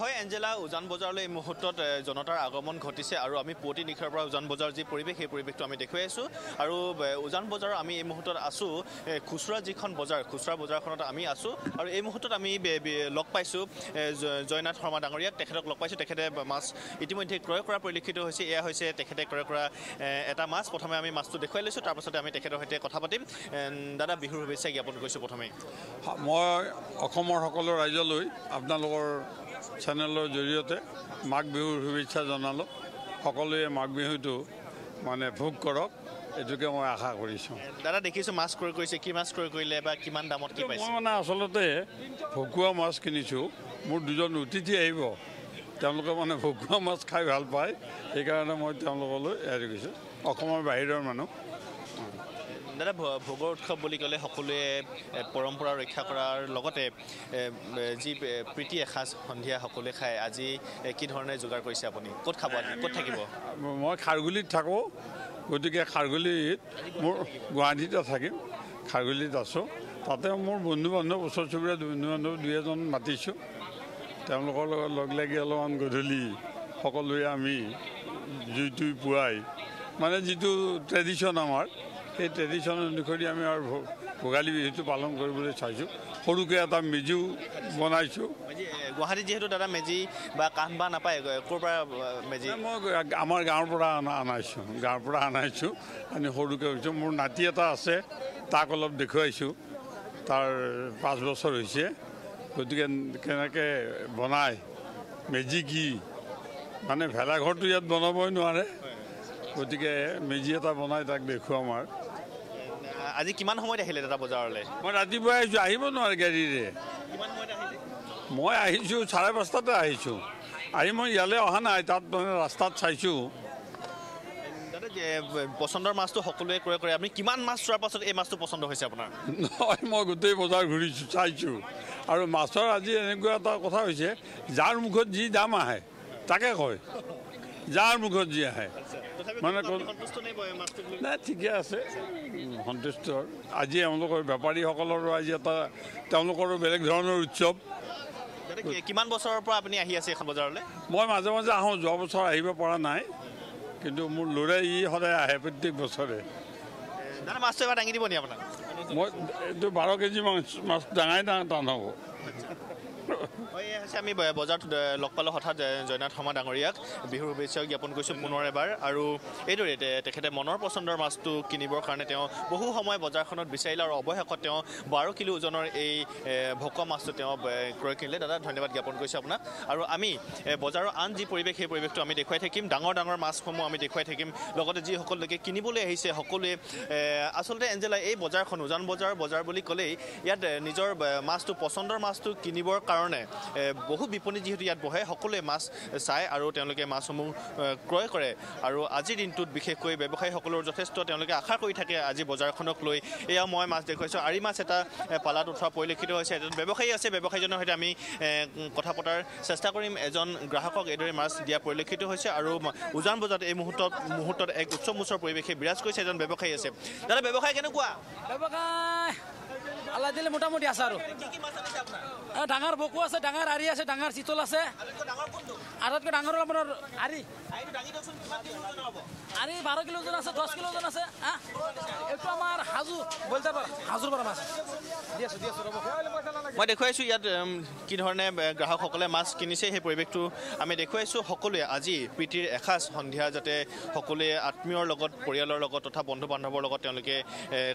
হয় এঞ্জেলা উজান বজাৰলৈ এই মুহূৰ্তত জনতাৰ আগমন ঘটিছে আৰু আমি পুৱতি নিশাৰ পৰা উজান বজাৰৰ যি পৰিৱেশ সেই পৰিৱেশটো আমি দেখুৱাই আছোঁ। আৰু উজান বজাৰৰ আমি এই মুহূৰ্তত আছোঁ খুচুৰা যিখন বজাৰ খুচুৰা বজাৰখনত আমি আছোঁ। আৰু এই মুহূৰ্তত আমি লগ পাইছোঁ জয়নাথ শৰ্মা ডাঙৰীয়াক। তেখেতক লগ পাইছোঁ। তেখেতে মাছ ইতিমধ্যে ক্ৰয় কৰা পৰিলক্ষিত হৈছে। এয়া হৈছে তেখেতে ক্ৰয় কৰা এটা মাছ। প্ৰথমে আমি মাছটো দেখুৱাই লৈছোঁ। তাৰপাছতে আমি তেখেতৰ সৈতে কথা পাতিম। দাদা বিহুৰ শুভেচ্ছা জ্ঞাপন কৰিছোঁ প্ৰথমেই। মই অসমৰ সকলো ৰাইজলৈ আপোনালোকৰ চেনেলৰ জৰিয়তে মাঘ বিহুৰ শুভেচ্ছা জনালোঁ। সকলোৱে মাঘ বিহুটো মানে ভোগ কৰক এইটোকে মই আশা কৰিছোঁ। দাদা দেখিছোঁ মাছ ক্ৰয় কৰিছে। কি মাছ ক্ৰয় কৰিলে বা কিমান দামত কি মই পাইছে? মানে আচলতে ভকুৱা মাছ কিনিছোঁ। মোৰ দুজন অতিথি আহিব। তেওঁলোকে মানে ভকুৱা মাছ খাই ভাল পায়। সেইকাৰণে মই তেওঁলোকলৈ হেৰি কৰিছোঁ অসমৰ বাহিৰৰ মানুহ। দাদা ভোগৰ উৎসৱ বুলি ক'লে সকলোৱে পৰম্পৰা ৰক্ষা কৰাৰ লগতে যি প্ৰীতি এসাঁজ সন্ধিয়া সকলোৱে খায়। আজি কি ধৰণে যোগাৰ কৰিছে আপুনি? ক'ত খাব আজি? ক'ত থাকিব? মই খাৰগুলিত থাকোঁ। গতিকে খাৰগুলিত মোৰ গুৱাহাটীতে থাকিম। খাৰগুলিত আছোঁ। তাতে মোৰ বন্ধু বান্ধৱ ওচৰ চুবুৰীয়া বন্ধু বান্ধৱ দুই এজন মাতিছোঁ। তেওঁলোকৰ লগত লগ লাগি অলপমান গধূলি সকলোৱে আমি জুই টুই পুৱাই মানে যিটো ট্ৰেডিশ্যন আমাৰ সেই ট্ৰেডিশ্যন অনুসৰি আমি আৰু ভোগালী বিহুটো পালন কৰিবলৈ চাইছোঁ। সৰুকৈ এটা মেজিও বনাইছোঁ। গুৱাহাটীত যিহেতু দাদা মেজি বা কাঠ বা নাপায় ক'ৰ পৰা মেজি? মই আমাৰ গাঁৱৰ পৰা অনা আনাইছোঁ গাঁৱৰ পৰা আনাইছোঁ। আনি সৰুকৈ হৈছোঁ মোৰ নাতি এটা আছে তাক অলপ দেখুৱাইছোঁ। তাৰ পাঁচ বছৰ হৈছে গতিকে কেনেকৈ বনায় মেজি কি? মানে ভেলাঘৰটো ইয়াত বনাবই নোৱাৰে। গতিকে মেজি এটা বনাই তাক দেখুৱাম আৰু। আজি কিমান সময়ত আহিলে দাদা বজাৰলৈ? মই ৰাতিপুৱাই আহিছোঁ আহিব নোৱাৰে গাড়ীৰে। মই আহিছোঁ চাৰে পাঁচটাতে আহিছোঁ। আহি মই ইয়ালৈ অহা নাই তাত মানে ৰাস্তাত চাইছোঁ। পচন্দৰ মাছটো সকলোৱে ক্ৰয় কৰে। আপুনি কিমান মাছ চোৱাৰ পাছত এই মাছটো পচন্দ হৈছে আপোনাৰ? নহয় মই গোটেই বজাৰ ঘূৰিছোঁ চাইছোঁ। আৰু মাছৰ আজি এনেকুৱা এটা কথা হৈছে যাৰ মুখত যি দাম আহে তাকে কয়। যাৰ মুখত যি আহে। মানে? নাই ঠিকে আছে। সন্তুষ্ট। আজি এওঁলোকৰ বেপাৰীসকলৰো আজি এটা তেওঁলোকৰো বেলেগ ধৰণৰ উৎসৱ। কিমান বছৰৰ পৰা আপুনি আহি আছে এইখন বজাৰলৈ? মই মাজে মাজে আহোঁ যোৱা বছৰ আহিব পৰা নাই। কিন্তু মোৰ ল'ৰাই ই সদায় আহে প্ৰত্যেক বছৰে। দাদা মাছটো এবাৰ দাঙি দিব নি আপোনাক? মই এইটো বাৰ কেজি মাছ মাছ ডাঙাই ডাঙৰ টান হ'ব। এয়া হৈছে আমি বজাৰত লগ পালোঁ হঠাৎ জয়নাথ শৰ্মা ডাঙৰীয়াক। বিহুৰ শুভেচ্ছা জ্ঞাপন কৰিছোঁ পুনৰ এবাৰ। আৰু এইদৰে তেখেতে মনৰ পচন্দৰ মাছটো কিনিবৰ কাৰণে তেওঁ বহু সময় বজাৰখনত বিচাৰিলে আৰু অৱশেষত তেওঁ বাৰ কিলো ওজনৰ এই ভকুৱা মাছটো তেওঁ ক্ৰয় কৰিলে দাদা ধন্যবাদ জ্ঞাপন কৰিছোঁ আপোনাক। আৰু আমি বজাৰৰ আন যি পৰিৱেশ সেই পৰিৱেশটো আমি দেখুৱাই থাকিম। ডাঙৰ ডাঙৰ মাছসমূহ আমি দেখুৱাই থাকিম। লগতে যিসকল লোকে কিনিবলৈ আহিছে সকলোৱে আচলতে এঞ্জেলা এই বজাৰখন উজান বজাৰ বজাৰ বুলি ক'লেই ইয়াত নিজৰ মাছটো পচন্দৰ মাছটো কিনিবৰ কাৰণে বহু বিপণী যিহেতু ইয়াত বহে সকলোৱে মাছ চায় আৰু তেওঁলোকে মাছসমূহ ক্ৰয় কৰে। আৰু আজিৰ দিনটোত বিশেষকৈ ব্যৱসায়ীসকলৰ যথেষ্ট তেওঁলোকে আশা কৰি থাকে আজি বজাৰখনক লৈ। এয়া মই মাছ দেখুৱাইছোঁ। আৰি মাছ এটা পালাত উঠোৱা পৰিলক্ষিত হৈছে। এজন ব্যৱসায়ী আছে ব্যৱসায়ীজনৰ সৈতে আমি কথা পতাৰ চেষ্টা কৰিম। এজন গ্ৰাহকক এইদৰে মাছ দিয়া পৰিলক্ষিত হৈছে আৰু উজান বজাৰত এই মুহূৰ্তত মুহূৰ্তত এক উৎসৱ মুচৰ পৰিৱেশে বিৰাজ কৰিছে এজন ব্যৱসায়ী আছে। দাদা ব্যৱসায় কেনেকুৱা? ব্যৱসায় আল্লাহ দিলে মোটামুটি আছে আৰু। ডাঙৰ বকু আছে ডাঙৰ আৰি আছে ডাঙৰ চিতল আছে। আটাইতকৈ ডাঙৰ হ'ল আপোনাৰ আৰি। আৰি বাৰ কিলো ওজন আছে দহ কিলো ওজন আছে এইটো আমাৰ হাজো বলতাৰ পৰা হাজোৰ পৰা মাছ দি আছোঁ দি আছোঁ ৰ'ব। মই দেখুৱাইছোঁ ইয়াত কি ধৰণে গ্ৰাহকসকলে মাছ কিনিছে সেই পৰিৱেশটো আমি দেখুৱাইছোঁ। সকলোৱে আজি প্ৰীতিৰ এসাঁজ সন্ধিয়া যাতে সকলোৱে আত্মীয়ৰ লগত পৰিয়ালৰ লগত তথা বন্ধু বান্ধৱৰ লগত তেওঁলোকে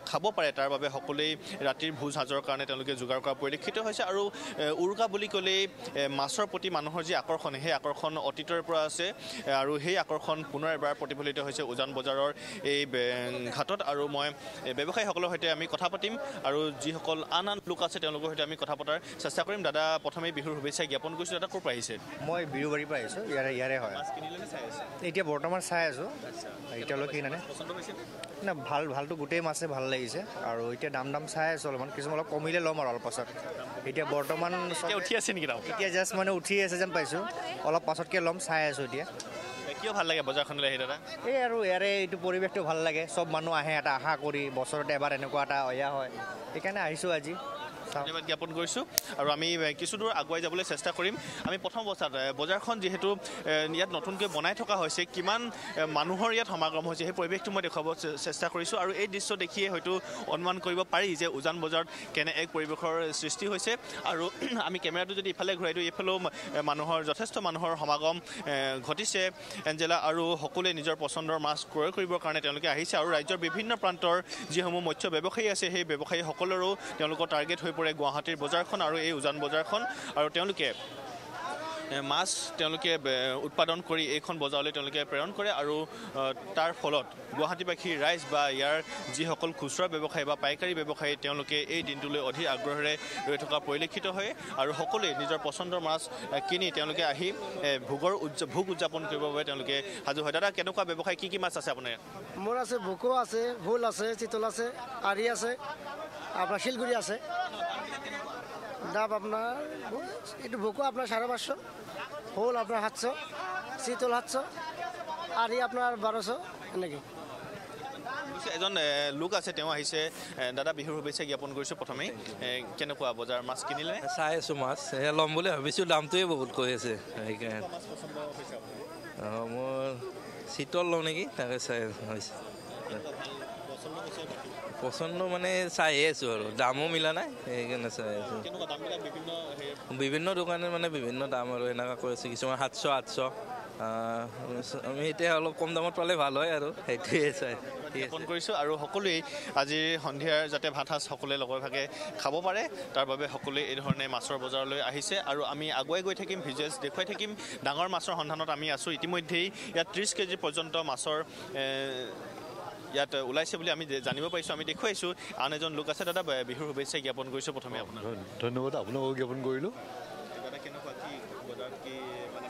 খাব পাৰে তাৰ বাবে সকলোৱেই ৰাতিৰ ভোজ সাজৰ কাৰণে তেওঁলোকে যোগাৰ কৰা পৰিলক্ষিত হৈছে। আৰু উৰুকা বুলি ক'লেই মাছৰ প্ৰতি মানুহৰ যি আকৰ্ষণ সেই আকৰ্ষণ অতীতৰ পৰা আছে। আৰু সেই আকৰ্ষণ পুনৰ এবাৰ প্ৰতিফলিত হৈছে উজান বজাৰৰ এই ঘাটত। আৰু মই ব্যৱসায়ীসকলৰ সৈতে আমি কথা পাতিম। আৰু যিসকল আন আন লোক আছে তেওঁলোকৰ সৈতে আমি কথা পতাৰ চেষ্টা কৰিম। দাদা প্ৰথমে বিহুৰ শুভেচ্ছা জ্ঞাপন কৰিছোঁ। দাদা ক'ৰ পৰা আহিছে? মই বিৰুবাৰীৰ পৰা আহিছোঁ। ইয়াৰে ইয়াৰে হয়। এতিয়া বৰ্তমান চাই আছোঁ। এতিয়ালৈকে কিনা নাই। পচন্দ হৈছে না? ভাল ভালটো গোটেই মাছে ভাল লাগিছে। আৰু এতিয়া দাম দাম চাই আছোঁ অলপমান। কিছুমান অলপ কমিলে ল'ম আৰু অলপ পাছত। এতিয়া বৰ্তমান উঠি আছে নেকি দাম? এতিয়া জাষ্ট মানে উঠি আছে যেন পাইছোঁ। অলপ পাছতকৈ ল'ম চাই আছোঁ এতিয়া। কিয় ভাল লাগে বজাৰখনলৈ আহি দাদা? এই আৰু ইয়াৰে এইটো পৰিৱেশটো ভাল লাগে। চব মানুহ আহে এটা আশা কৰি বছৰতে এবাৰ এনেকুৱা এটা অয়া হয়। সেইকাৰণে আহিছোঁ আজি। ধন্যবাদ জ্ঞাপন কৰিছোঁ। আৰু আমি এ, কিছু দূৰ আগুৱাই যাবলৈ চেষ্টা কৰিম। আমি প্ৰথম অৱস্থাত বজাৰখন যিহেতু ইয়াত নতুনকৈ বনাই থকা হৈছে কিমান মানুহৰ ইয়াত সমাগম হৈছে সেই পৰিৱেশটো মই দেখুৱাব চেষ্টা কৰিছোঁ। আৰু এই দৃশ্য দেখিয়ে হয়তো অনুমান কৰিব পাৰি যে উজান বজাৰত কেনে এক পৰিৱেশৰ সৃষ্টি হৈছে। আৰু আমি কেমেৰাটো যদি ইফালে ঘূৰাই দিওঁ এইফালেও মানুহৰ যথেষ্ট মানুহৰ সমাগম ঘটিছে। এঞ্জেলা আৰু সকলোৱে নিজৰ পচন্দৰ মাছ ক্ৰয় কৰিবৰ কাৰণে তেওঁলোকে আহিছে। আৰু ৰাজ্যৰ বিভিন্ন প্ৰান্তৰ যিসমূহ মৎস্য ব্যৱসায়ী আছে সেই ব্যৱসায়ীসকলৰো তেওঁলোকৰ টাৰ্গেট হৈ পৰে গুৱাহাটীৰ বজাৰখন আৰু এই উজান বজাৰখন আৰু তেওঁলোকে মাছ তেওঁলোকে উৎপাদন কৰি এইখন বজাৰলৈ তেওঁলোকে প্ৰেৰণ কৰে আৰু তাৰ ফলত গুৱাহাটীবাসী ৰাইজ বা ইয়াৰ যিসকল খুচুৰা ব্যৱসায়ী বা পাইকাৰী ব্যৱসায়ী তেওঁলোকে এই দিনটোলৈ অধিক আগ্ৰহেৰে ৰৈ থকা পৰিলক্ষিত হয় আৰু সকলোৱে নিজৰ পচন্দৰ মাছ কিনি তেওঁলোকে আহি ভোগৰ উদযা- ভোগ উদযাপন কৰিবৰ বাবে তেওঁলোকে সাজু হয় দাদা কেনেকুৱা ব্যৱসায় কি কি মাছ আছে আপোনাৰ? মোৰ আছে ভোকো আছে ভোল আছে চিতল আছে আৰি আছে আপোনাৰ শিলগুৰি আছে। দাম আপোনাৰ এইটো ভোকো আপোনাৰ চাৰে পাঁচশো। ভোল আপোনাৰ সাতশ। চিতল সাতশ। আৰি আপোনাৰ বাৰশ এনেকৈ। অৱশ্যে এজন লোক আছে তেওঁ আহিছে। দাদা বিহুৰ শুভেচ্ছা জ্ঞাপন কৰিছোঁ প্ৰথমেই। কেনেকুৱা বজাৰ মাছ কিনিলে? চাই আছোঁ মাছ। সেয়া ল'ম বুলি ভাবিছোঁ দামটোৱে বহুত কৈ আছে। সেইকাৰণে। অঁ মোৰ চিতল লওঁ নেকি? তাকে চাই হৈছে। পচন্দ মানে চাইহে আছোঁ আৰু। দামো মিলা নাই সেইকাৰণে চাই আছোঁ। বিভিন্ন দোকানে মানে বিভিন্ন দাম আৰু এনেকুৱা কৈ আছে কিছুমান সাতশ আঠশ। আমি এতিয়া অলপ কম দামত পালে ভাল হয় আৰু সেইটোৱে চাই। জ্ঞাপন কৰিছোঁ আৰু সকলোৱেই আজিৰ সন্ধিয়াৰ যাতে ভাত সাজ সকলোৱে লগে ভাগে খাব পাৰে তাৰ বাবে সকলোৱে এই ধৰণে মাছৰ বজাৰলৈ আহিছে আৰু আমি আগুৱাই গৈ থাকিম ভিজুৱেলছ দেখুৱাই থাকিম। ডাঙৰ মাছৰ সন্ধানত আমি আছোঁ। ইতিমধ্যেই ইয়াত ত্ৰিছ কেজি পৰ্যন্ত মাছৰ ইয়াত ওলাইছে বুলি আমি জানিব পাৰিছোঁ আমি দেখুৱাইছোঁ। আন এজন লোক আছে দাদা বিহুৰ শুভেচ্ছা জ্ঞাপন কৰিছোঁ প্ৰথমে আপোনাক। ধন্যবাদ আপোনাকো জ্ঞাপন কৰিলোঁ।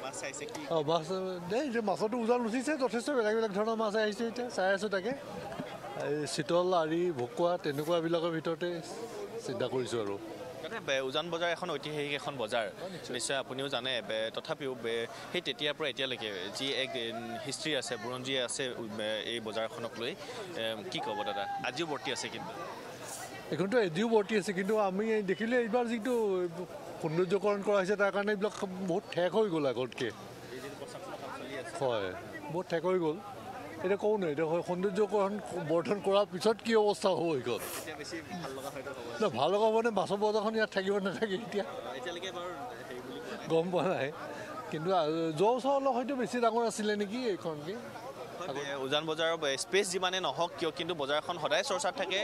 মাছ অঁ দেই এতিয়া মাছতো উজান উঠিছে যথেষ্ট বেলেগ বেলেগ ধৰণৰ মাছ আহিছে এতিয়া চাই আছোঁ তাকে। এই চিতল আৰি ভকুৱা তেনেকুৱাবিলাকৰ ভিতৰতে চিন্তা কৰিছোঁ আৰু। উজান বজাৰ এখন ঐতিহাসিক এখন বজাৰ। নিশ্চয়। আপুনিও জানে তথাপিও সেই তেতিয়াৰ পৰা এতিয়ালৈকে যি এক হিষ্ট্ৰী আছে বুৰঞ্জী আছে এই বজাৰখনক লৈ কি ক'ব দাদা? আজিও বৰ্তি আছে কিন্তু। এইখনতো এদিও বৰ্তি আছে কিন্তু আমি দেখিলে এইবাৰ যিটো সৌন্দৰ্যকৰণ কৰা হৈছে তাৰ কাৰণে এইবিলাক বহুত ঠেক হৈ গ'ল আগতকৈ। হয় বহুত ঠেক হৈ গ'ল। এতিয়া কওঁ নাই এতিয়া সৌন্দৰ্যকৰণ বৰ্ধন কৰাৰ পিছত কি অৱস্থা হ'ব হ'ব ন ভাল লগা মানে মাছৰ বজাৰখন ইয়াত থাকিব নাথাকে এতিয়া। গম পোৱা নাই। কিন্তু যোৱা বছৰ অলপ হয়তো বেছি ডাঙৰ আছিলে নেকি এইখনকে উজান বজাৰৰ স্পেচ যিমানে নহওক কিয় কিন্তু বজাৰখন সদায় চৰ্চাত থাকে।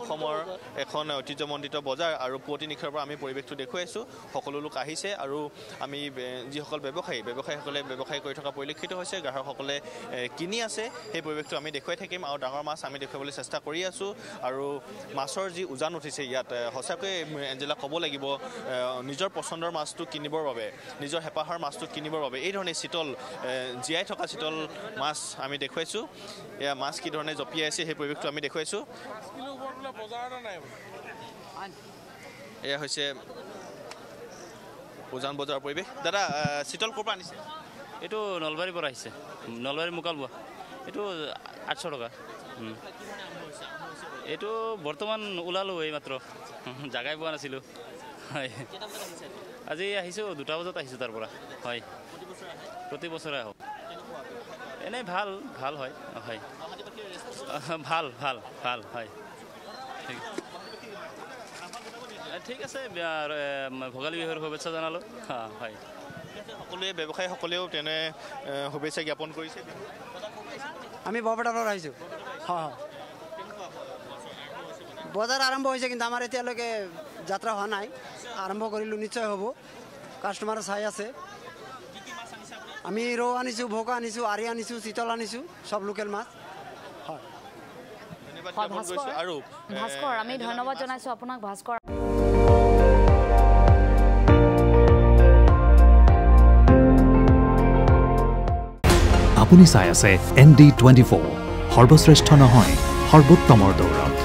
অসমৰ। এখন ঐতিহ্যমণ্ডিত বজাৰ আৰু পুৱতি নিশাৰ পৰা আমি পৰিৱেশটো দেখুৱাইছোঁ সকলো লোক আহিছে আৰু আমি যিসকল ব্যৱসায়ী ব্যৱসায়ীসকলে ব্যৱসায় কৰি থকা পৰিলক্ষিত হৈছে গ্ৰাহকসকলে কিনি আছে সেই পৰিৱেশটো আমি দেখুৱাই থাকিম আৰু ডাঙৰ মাছ আমি দেখুৱাবলৈ চেষ্টা কৰি আছোঁ। আৰু মাছৰ যি উজান উঠিছে ইয়াত সঁচাকৈ এঞ্জেলা ক'ব লাগিব নিজৰ পচন্দৰ মাছটো কিনিবৰ বাবে নিজৰ হেঁপাহৰ মাছটো কিনিবৰ বাবে। এই ধৰণে চিতল জীয়াই থকা চিতল মাছ আমি দেখুৱাইছোঁ। এয়া মাছ কি ধৰণে জঁপিয়াই আছে সেই পৰিৱেশটো আমি দেখুৱাইছোঁ। এয়া হৈছে উজান বজাৰৰ পৰিৱেশ। দাদা চিতল ক'ৰ পৰা আনিছে? এইটো নলবাৰীৰ পৰা আহিছে। নলবাৰী মোকালবোৱা এইটো আঠশ টকা। এইটো বৰ্তমান ওলালোঁ এইমাত্ৰ জাগাই পোৱা নাছিলোঁ। হয়। আজি আহিছোঁ দুটা বজাত আহিছোঁ তাৰ পৰা। হয়। প্ৰতি বছৰে আহোঁ। এনেই ভাল ভাল হয় হয়। ভাল ভাল ভাল হয়। ঠিক। আছে ভোগালী বিহুৰ শুভেচ্ছা জনালোঁ। হয়। সকলোৱে ব্যৱসায়ীসকলেও তেনে শুভেচ্ছা জ্ঞাপন কৰিছে। আমি বৰপেটাৰ পৰা আহিছোঁ। হয় বজাৰ আৰম্ভ হৈছে কিন্তু আমাৰ এতিয়ালৈকে যাত্ৰা হোৱা নাই। আৰম্ভ কৰিলোঁ নিশ্চয় হ'ব। কাষ্টমাৰ চাই আছে। আমি ৰৌ আনিছোঁ ভোকা আনিছোঁ আৰি আনিছোঁ চিতল আনিছোঁ চব লোকেল মাছ। হয়। ভাস্কৰ আমি ধন্যবাদ জনাইছোঁ আপোনাক ভাস্কৰ। আপুনি চাই আছে এন ডি টুৱেণ্টি ফ'ৰ সৰ্বশ্ৰেষ্ঠ নহয় সৰ্বোত্তমৰ দৌৰত।